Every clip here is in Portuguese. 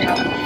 Yeah.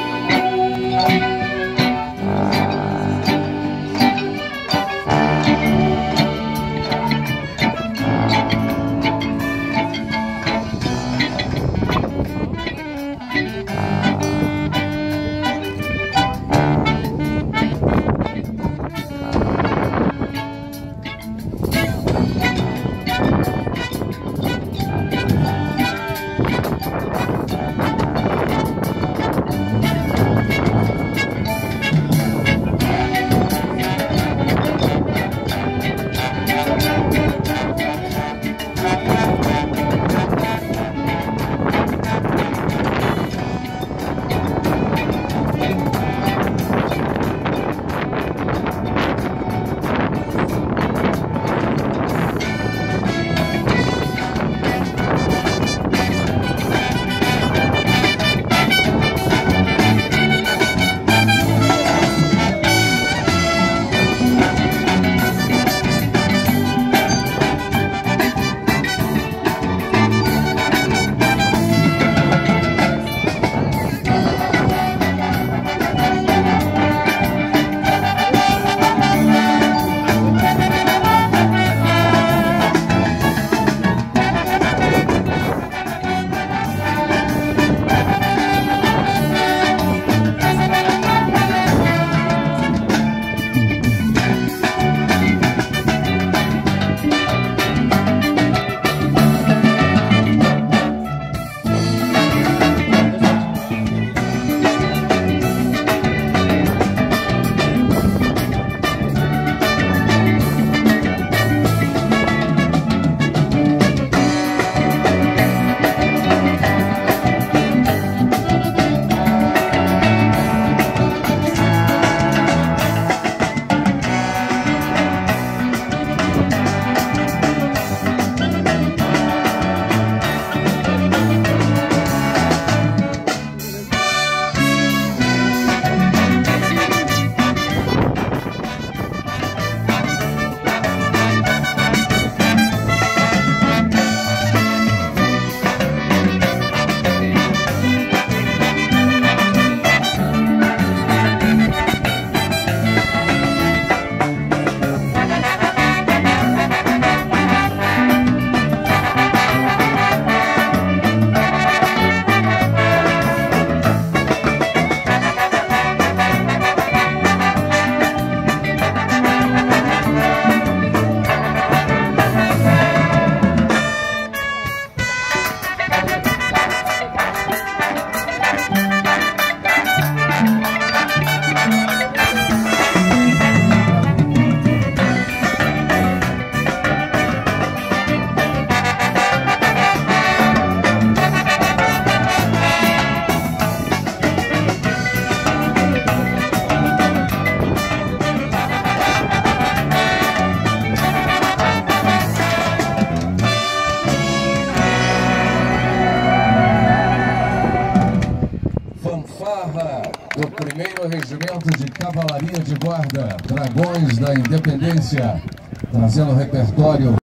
Primeiro Regimento de Cavalaria de Guarda, Dragões da Independência, trazendo repertório.